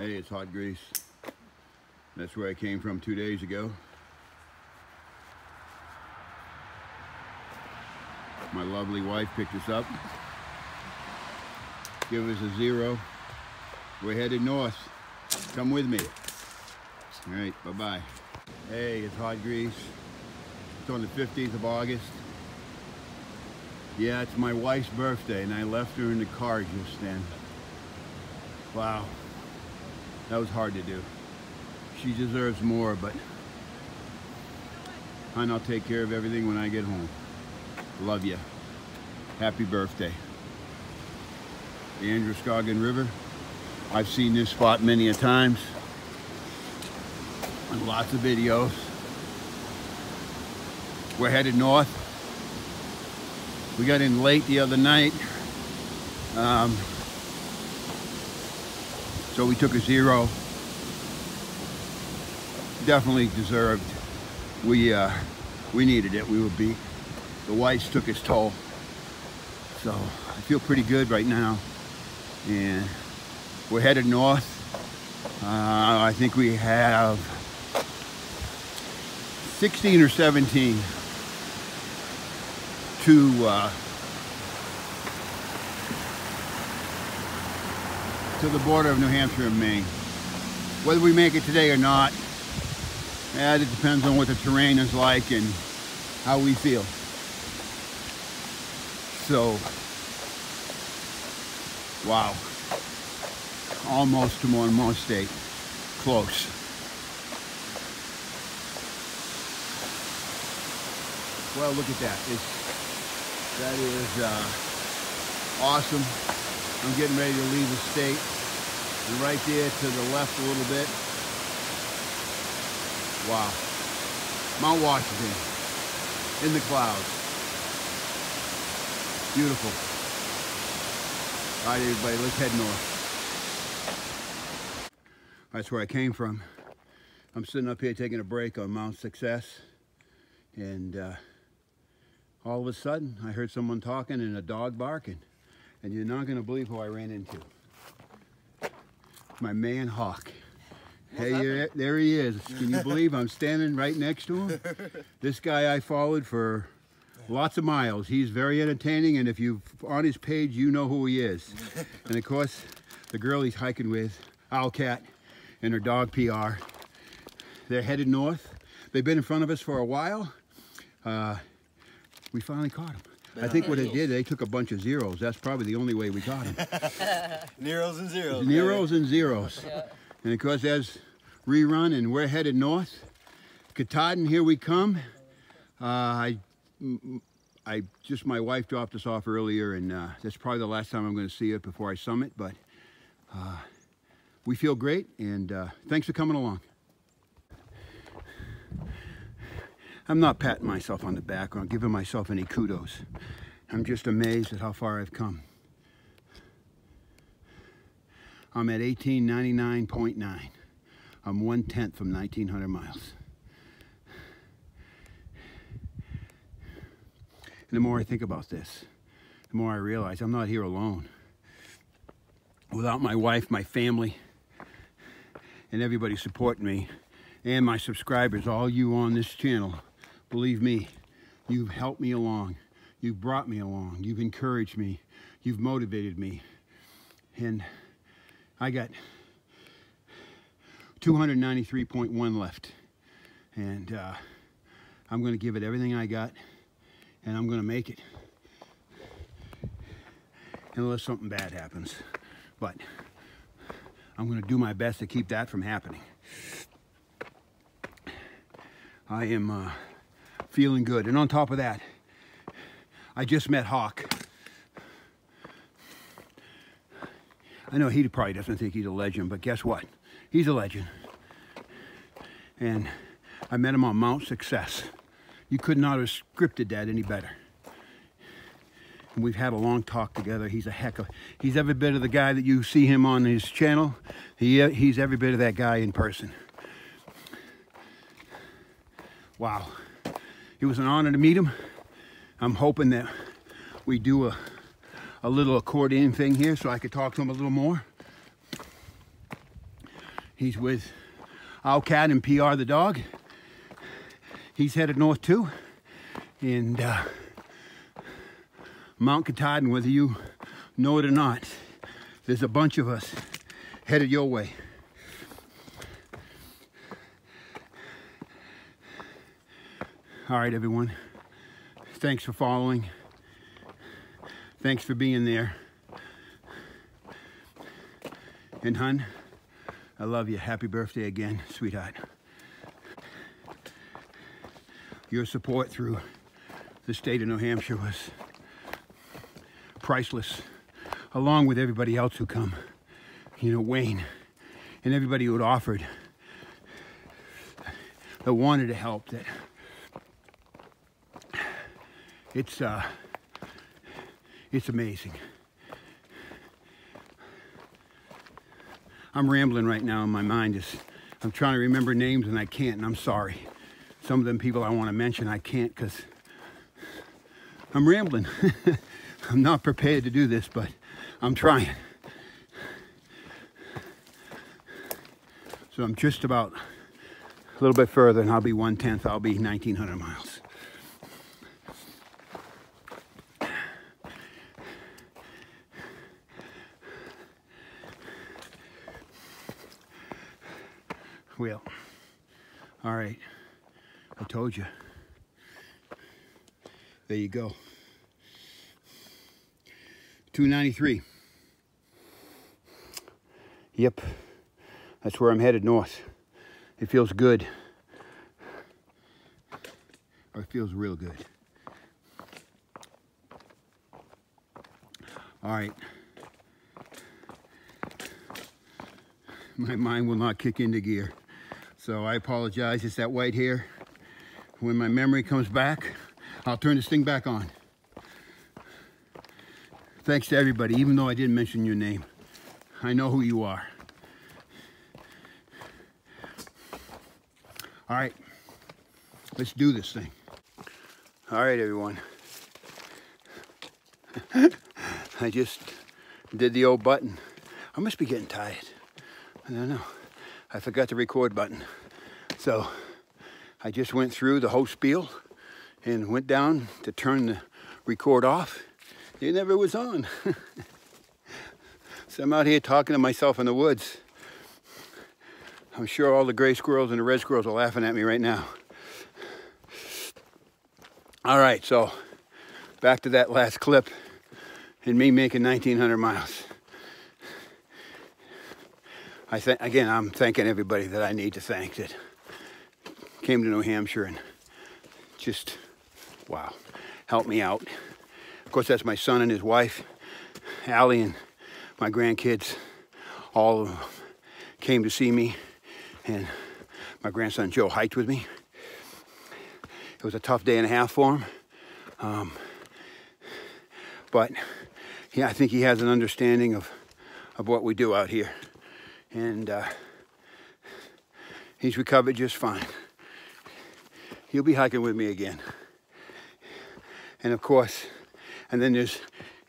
Hey, it's Hot Grease. That's where I came from two days ago. My lovely wife picked us up. Give us a zero. We're headed north. Come with me. All right, bye-bye. Hey, it's Hot Grease. It's on the 15th of August. Yeah, it's my wife's birthday, and I left her in the car just then. Wow. That was hard to do. She deserves more, but and I'll take care of everything when I get home. Love you. Happy birthday. The Androscoggin River. I've seen this spot many a times. Lots of videos. We're headed north. We got in late the other night. Um, so we took a zero. Definitely deserved. We uh, we needed it. We were beat. The whites took its toll. So I feel pretty good right now. And we're headed north. Uh, I think we have 16 or 17 to uh, to the border of New Hampshire and Maine. Whether we make it today or not, yeah, it depends on what the terrain is like and how we feel. So, wow. Almost to Monmouth State. Close. Well, look at that. It's, that is uh, awesome. I'm getting ready to leave the state. And right there to the left a little bit. Wow. Mount Washington in the clouds. Beautiful. All right, everybody, let's head north. That's where I came from. I'm sitting up here taking a break on Mount Success. And uh, all of a sudden, I heard someone talking and a dog barking and you're not going to believe who I ran into. My man Hawk. Hey, there he is. Can you believe I'm standing right next to him? this guy I followed for lots of miles. He's very entertaining, and if you on his page, you know who he is. and of course, the girl he's hiking with, Owlcat, and her dog PR. They're headed north. They've been in front of us for a while. Uh, we finally caught them. I think what it did, they took a bunch of zeros. That's probably the only way we got them. Neros and zeros. Neros and zeros. Yeah. And of course, there's rerun, and we're headed north. Katahdin, here we come. Uh, I, I just my wife dropped us off earlier, and uh, that's probably the last time I'm going to see it before I summit. But uh, we feel great, and uh, thanks for coming along. I'm not patting myself on the back or giving myself any kudos. I'm just amazed at how far I've come. I'm at 1899.9. I'm one tenth from 1900 miles. And the more I think about this, the more I realize I'm not here alone. Without my wife, my family, and everybody supporting me, and my subscribers, all you on this channel, Believe me, you've helped me along. You've brought me along. You've encouraged me. You've motivated me. And I got 293.1 left. And uh, I'm going to give it everything I got. And I'm going to make it. Unless something bad happens. But I'm going to do my best to keep that from happening. I am... Uh, feeling good. And on top of that, I just met Hawk. I know he probably doesn't think he's a legend, but guess what? He's a legend. And I met him on Mount Success. You could not have scripted that any better. And we've had a long talk together. He's a heck of, he's every bit of the guy that you see him on his channel. He, he's every bit of that guy in person. Wow it was an honor to meet him. I'm hoping that we do a, a little accordion thing here so I could talk to him a little more. He's with Owlcat and PR the dog. He's headed north too. And uh, Mount Katahdin, whether you know it or not, there's a bunch of us headed your way. All right, everyone. Thanks for following. Thanks for being there. And hun, I love you. Happy birthday again, sweetheart. Your support through the state of New Hampshire was priceless, along with everybody else who come. You know, Wayne and everybody who had offered, that wanted to help, that it's uh, it's amazing. I'm rambling right now in my mind. Is I'm trying to remember names and I can't, and I'm sorry. Some of them people I want to mention I can't because I'm rambling. I'm not prepared to do this, but I'm trying. So I'm just about a little bit further and I'll be one tenth, I'll be 1900 miles. Well, all right. I told you. There you go. 293. Yep. That's where I'm headed north. It feels good. Or it feels real good. All right. My mind will not kick into gear. So I apologize, it's that white hair. When my memory comes back, I'll turn this thing back on. Thanks to everybody, even though I didn't mention your name. I know who you are. All right, let's do this thing. All right, everyone. I just did the old button. I must be getting tired. I don't know. I forgot the record button. So I just went through the whole spiel and went down to turn the record off. It never was on. so I'm out here talking to myself in the woods. I'm sure all the gray squirrels and the red squirrels are laughing at me right now. All right, so back to that last clip and me making 1900 miles. I again, I'm thanking everybody that I need to thank that came to New Hampshire and just wow, helped me out. Of course, that's my son and his wife, Allie, and my grandkids. All of them came to see me, and my grandson Joe hiked with me. It was a tough day and a half for him, um, but yeah, I think he has an understanding of of what we do out here and uh, he's recovered just fine. He'll be hiking with me again. And of course, and then there's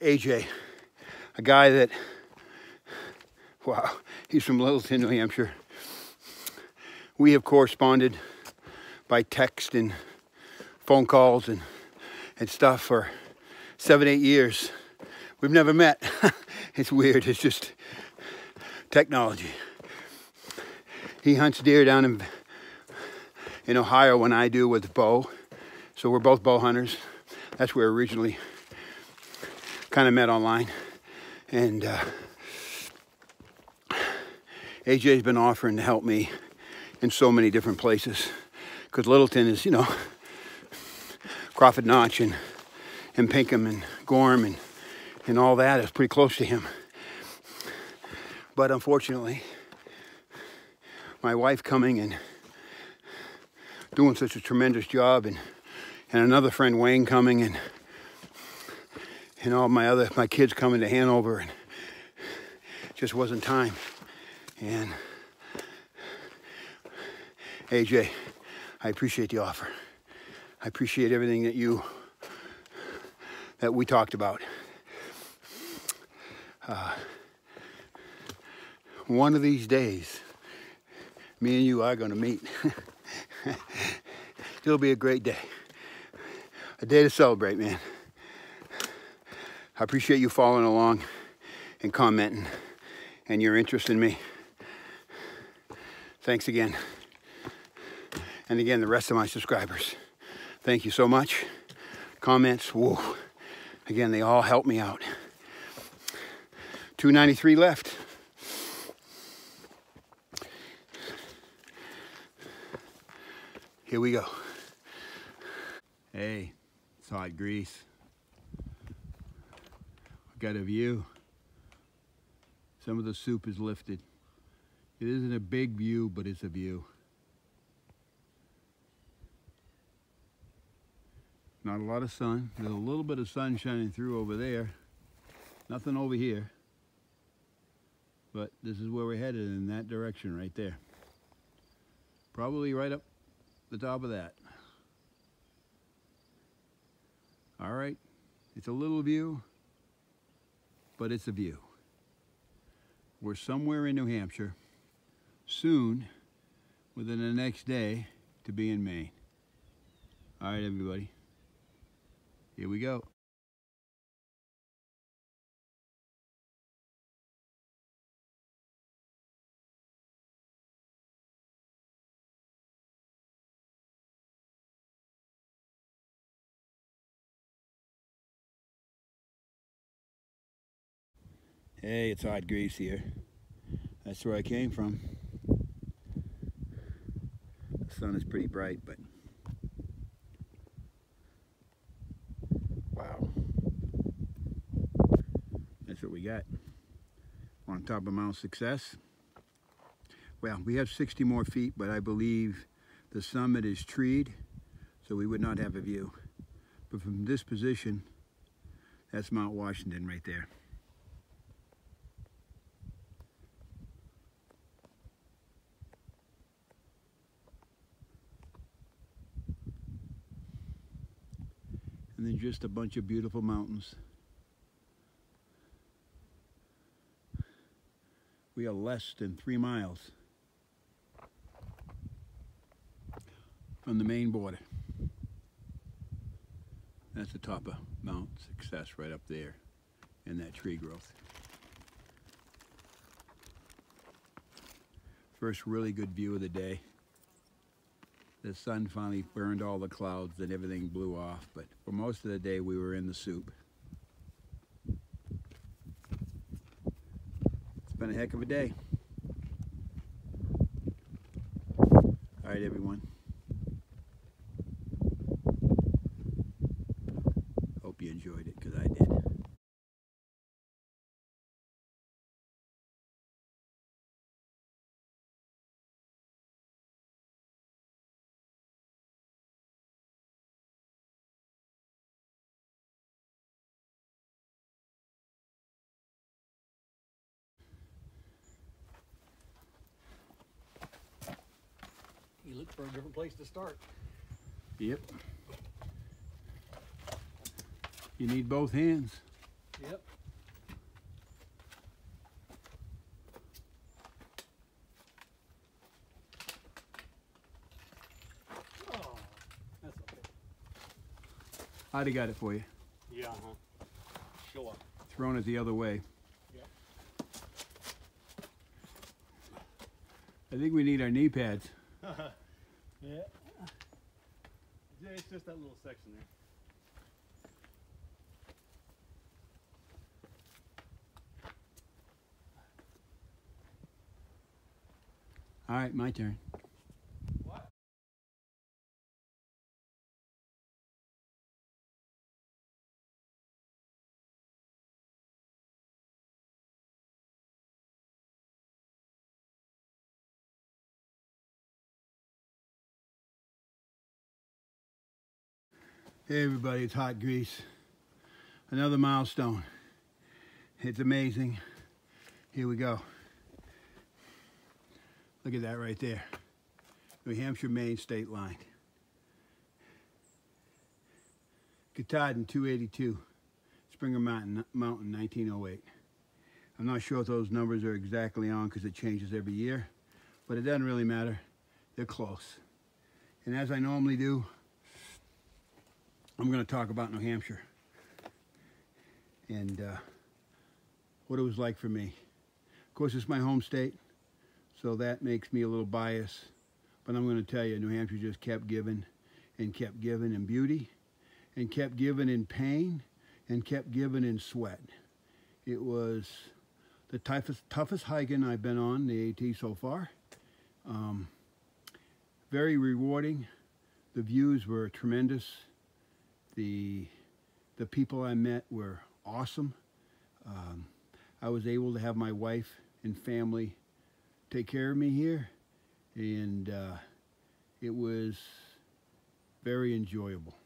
AJ, a guy that, wow, he's from Littleton, New Hampshire. We have corresponded by text and phone calls and, and stuff for seven, eight years. We've never met. it's weird. It's just, technology. He hunts deer down in, in Ohio when I do with bow. So we're both bow hunters. That's where originally kind of met online. And uh, AJ's been offering to help me in so many different places. Because Littleton is, you know, Crawford Notch and, and Pinkham and Gorham and, and all that is pretty close to him. But unfortunately, my wife coming and doing such a tremendous job and and another friend Wayne coming and and all my other my kids coming to Hanover and just wasn't time. And AJ, I appreciate the offer. I appreciate everything that you that we talked about. Uh, one of these days, me and you are going to meet. It'll be a great day. A day to celebrate, man. I appreciate you following along and commenting and your interest in me. Thanks again. And again, the rest of my subscribers. Thank you so much. Comments, whoa. Again, they all help me out. 293 left. Here we go. Hey, it's hot grease. I've got a view. Some of the soup is lifted. It isn't a big view, but it's a view. Not a lot of sun. There's a little bit of sun shining through over there. Nothing over here. But this is where we're headed in that direction right there. Probably right up the top of that. All right, it's a little view, but it's a view. We're somewhere in New Hampshire, soon, within the next day, to be in Maine. All right, everybody, here we go. Hey, it's Hot Grease here. That's where I came from. The sun is pretty bright, but wow. That's what we got. On top of Mount Success. Well, we have 60 more feet, but I believe the summit is treed, so we would not have a view. But from this position, that's Mount Washington right there. And then just a bunch of beautiful mountains. We are less than three miles from the Maine border. That's the top of Mount Success right up there in that tree growth. First really good view of the day the sun finally burned all the clouds and everything blew off, but for most of the day we were in the soup. It's been a heck of a day. All right, everyone. Hope you enjoyed it, because I did. You look for a different place to start. Yep. You need both hands. Yep. Oh, that's okay. I'd have got it for you. Yeah, huh? Sure. Thrown it the other way. Yep. I think we need our knee pads. yeah. Yeah, it's just that little section there. All right, my turn. Hey everybody, it's Hot Grease. Another milestone. It's amazing. Here we go. Look at that right there. New Hampshire, Maine state line. Katahdin 282, Springer Mountain, Mountain 1908. I'm not sure if those numbers are exactly on because it changes every year, but it doesn't really matter. They're close. And as I normally do, I'm going to talk about New Hampshire and uh, what it was like for me. Of course, it's my home state, so that makes me a little biased. But I'm going to tell you, New Hampshire just kept giving and kept giving in beauty and kept giving in pain and kept giving in sweat. It was the toughest, toughest hiking I've been on the AT so far. Um, very rewarding. The views were tremendous. The, the people I met were awesome. Um, I was able to have my wife and family take care of me here, and uh, it was very enjoyable.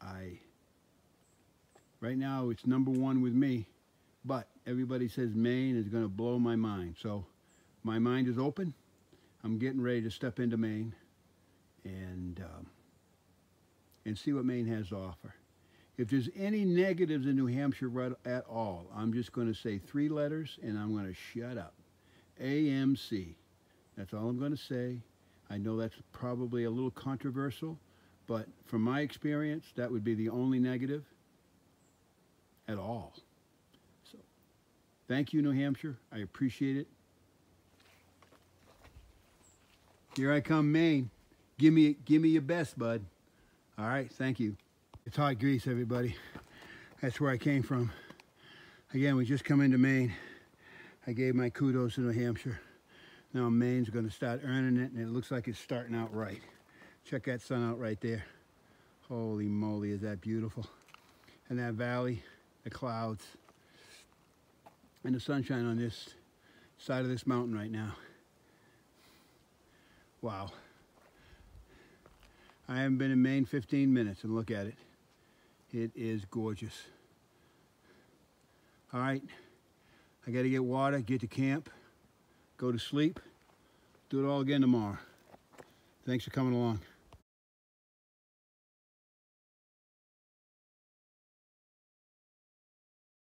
I right now it's number one with me, but everybody says Maine is going to blow my mind. So my mind is open. I'm getting ready to step into Maine and um, and see what Maine has to offer. If there's any negatives in New Hampshire right at all, I'm just going to say three letters and I'm going to shut up. AMC. That's all I'm going to say. I know that's probably a little controversial, but from my experience, that would be the only negative at all. So, thank you, New Hampshire. I appreciate it. Here I come, Maine. Give me, give me your best, bud. All right, thank you. It's hot grease, everybody. That's where I came from. Again, we just come into Maine. I gave my kudos to New Hampshire. Now Maine's going to start earning it, and it looks like it's starting out right. Check that sun out right there. Holy moly, is that beautiful. And that valley, the clouds, and the sunshine on this side of this mountain right now. Wow. I haven't been in Maine 15 minutes, and look at it. It is gorgeous. All right, I got to get water, get to camp, go to sleep, do it all again tomorrow. Thanks for coming along.